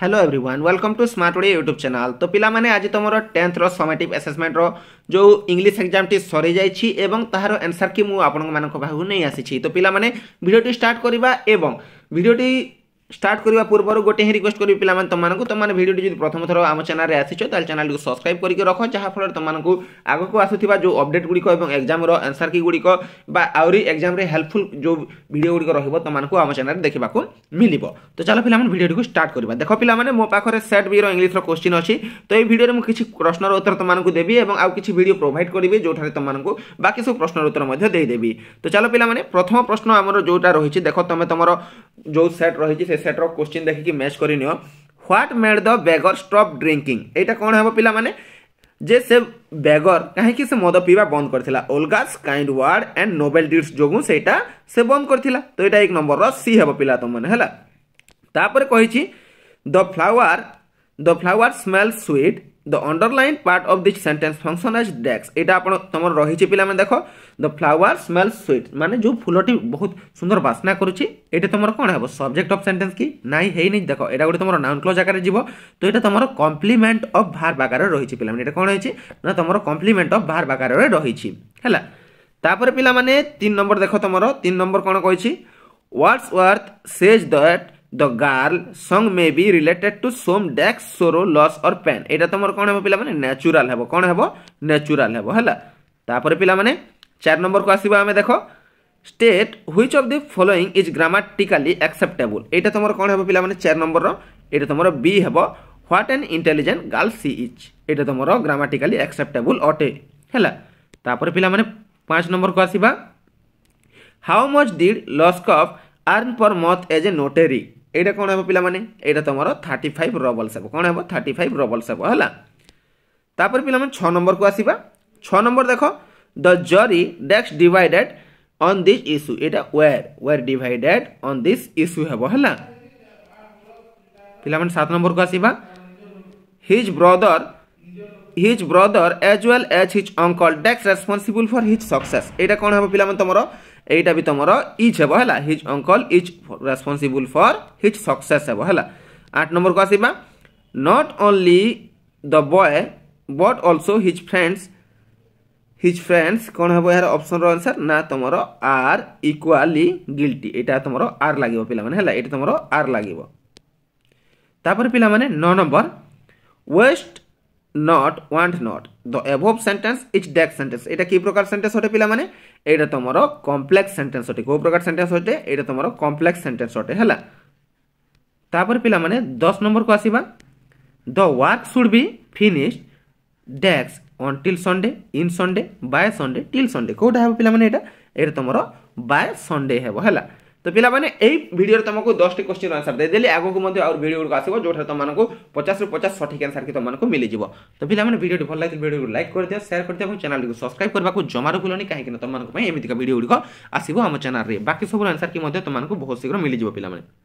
hello everyone welcome to smart Odia YouTube channel ତ ପିଲାମାନେ ଆଜି ତୁମର ଟେନ୍ଥର ସମେଟିଭ୍ ଆସେସମେଣ୍ଟର ଯେଉଁ ଇଂଲିଶ ଏକ୍ଜାମ୍ଟି ସରିଯାଇଛି ଏବଂ ତାହାର ଆନ୍ସର୍ କି ମୁଁ ଆପଣମାନଙ୍କ ପାଖକୁ ନେଇ ଆସିଛି ତ ପିଲାମାନେ ଭିଡ଼ିଓଟି ଷ୍ଟାର୍ଟ କରିବା ଏବଂ ଭିଡ଼ିଓଟି স্টার্ট করা পূর্বর গোটে হি রিকোয়েস্ট করবি পিলামানে তোমাকে তোমার ভিডিওটি যদি প্রথম থর আমার চ্যানেলে আসিছ তাহলে চ্যানেলটি সবসক্রাইব করি রখ যাফলে তোমাকে আগকু আসুথিবা যে অপডেট গুড়িক এবং এক্সামর আনসার কি গুড়িক বা আহরি এক্সামে হেল্পফুল যে ভিডিও গুড়িক রহব তোমাকে আমার চ্যানেলে দেখা মিলিব তো চলো পিলামানে ভিডিওটি স্টার্ট করা দেখ পিলামানে মো পাখে সেট বি ইংলিশর কোশ্চিন অছি তো এই ভিডিওরে মু কিছু প্রশ্নর উত্তর তোমাকে দেবি এবং আউ কিছু ভিডিও প্রোভাইড করিবি যেঠারে তোমাকে বাকি সব প্রশ্নর উত্তর মধ্যে দেইদেবি তো চলো পিলামানে প্রথম প্রশ্ন আমার যেটা রয়েছে দেখ তুমি তোমার যে সেট রয়েছে সে ସେଟ୍ର କୋଶ୍ଚିନ୍ ଦେଖିକି match କରିନିଅ what made the beggar stop drinking ଏଇଟା କ'ଣ ହେବ ପିଲାମାନେ ଯେ ସେ ବେଗର କାହିଁକି ସେ ମଦ ପିଇବା ବନ୍ଦ କରିଥିଲା Olga's kind word and noble deeds ଯୋଗୁଁ ସେଇଟା ସେ ବନ୍ଦ କରିଥିଲା ତ ଏଇଟା ଏକ ନମ୍ବରର ସି ହେବ ପିଲା ତୁମମାନେ ହେଲା ତାପରେ କହିଛି the flower the flower smell sweet the underline part of this sentence function as डेक्स यहाँ तुम रही पे देख द फ्लावर स्मेल स्वीट मानने जो फूलटी बहुत सुंदर बास्ना करुच्छे ये तुम कौन है सब्जेक्ट अफ सेन्टेन्स कि ना ही देख यहाँ गोटे तुम नाउन क्लोज आकार जीव तो यहाँ तुम कम्प्लीमेंट अफ भार आकार रही पे ये कौन हो ना तुम कम्प्लीमेंट अफ भार आकार रही है तापर पे तीन नंबर देख तुम तीन नंबर कौन कही Wordsworth says that the girl song may be related to some ଡେକ୍ସ sorrow loss or pain ଏଇଟା ତମର କ'ଣ ହେବ ପିଲାମାନେ ନ୍ୟାଚୁରାଲ୍ ହେବ କ'ଣ ହେବ ନ୍ୟାଚୁରାଲ୍ ହେବ ହେଲା ତାପରେ ପିଲାମାନେ ଚାରି ନମ୍ବରକୁ ଆସିବା ଆମେ ଦେଖ state which of the following is grammatically acceptable ଏଇଟା ତମର କ'ଣ ହେବ ପିଲାମାନେ ଚାରି ନମ୍ବରର ଏଇଟା ତମର ବି ହେବ what and intelligent girl she is ଏଇଟା ତମର ଗ୍ରାମାଟିକାଲି ଆକ୍ସେପ୍ଟେବୁଲ୍ ଅଟେ ହେଲା ତାପରେ ପିଲାମାନେ ପାଞ୍ଚ ନମ୍ବରକୁ ଆସିବା how much did ଲସ୍କଫ୍ earn per month as a notary এইটা କ'ଣ ହେବ ପିଲାମାନେ ଏଇଟା ତୁମର ଥାର୍ଟି ଫାଇଭ୍ ରବଲ୍ ସେଭ୍ କ'ଣ ହେବ ଥାର୍ଟି ଫାଇଭ୍ ରବଲ୍ ସେଭ୍ ହେଲା ତାପରେ ପିଲାମାନେ ଛଅ ନମ୍ବରକୁ ଆସିବା ଛଅ ନମ୍ବର ଦେଖ the judges divided on this issue ଏଇଟା were were divided on this issue ହେବ ହେଲା ପିଲାମାନେ ସାତ ନମ୍ବରକୁ ଆସିବା his brother his brother as well as his uncle that's responsible for his success এটা কোন হবে পিলামান তোমার এইটা বি তোমার ইজ হব হেলা his uncle is responsible for his success হব হেলা 8 নম্বর কো আসিবা not only the boy but also his friends his friends কোন হব এর অপশন র আনসার না তোমার are equally guilty এটা তোমার are লাগিব পিলামান হেলা এটা তোমার are লাগিব তারপরে পিলামানে 9 number waste not want not the above sentence is डैक् sentence ये कि प्रकार सेन्टेन्स अटे पे तुम कम्प्लेक्स सेन्टेन्स अटे कौ प्रकार सेन्टेन्स अटे ये तुम कम्प्लेक्स सेन्टेन्स अटे है पे दस नंबर को आसवा the work should be finish डैक् until Sunday in Sunday by Sunday till Sunday कौटा हे पे तुम बाय संडे हेला তো ପିଲାମାନେ ଏହି ଭିଡ଼ିଓରେ ତମକୁ ଦଶଟି କ୍ୱେଶ୍ଚିନ୍ ଆନ୍ସର୍ ଦେଇଦେଲି ଆଗକୁ ମଧ୍ୟ ଆଉ ଭିଡ଼ିଓ ଗୁଡ଼ିକ ଆସିବ ଯେଉଁଠାରେ ତମମାନଙ୍କୁ ପଚାଶରୁ ପଚାଶ ସଠିକ୍ ଆନ୍ସର୍ କି ତମମାନଙ୍କୁ ମିଳିଯିବ ତ ପିଲାମାନେ ଭିଡ଼ିଓଟି ଭଲ ଲାଗିଥିଲେ ଭିଡ଼ିଓକୁ ଲାଇକ୍ କରିଦିଅ ସେୟାର କରିଦିଅ ଏବଂ ଚ୍ୟାନେଲ୍ଟିକୁ ସବସ୍କ୍ରାଇବ୍ କରିବାକୁ ଜମାରୁ ଭୁଲନି କାହିଁକିନା ତମମାନଙ୍କ ପାଇଁ ଏମିତିକା ଭିଡ଼ିଓ ଗୁଡ଼ିକ ଆସିବ ଆମ ଚ୍ୟାନେଲ୍ରେ ବାକି ସବୁ ଆନ୍ସର୍ କି ମଧ୍ୟ ତମମାନଙ୍କୁ ବହୁତ ଶୀଘ୍ର ମିଳିଯିବ ପିଲାମାନେ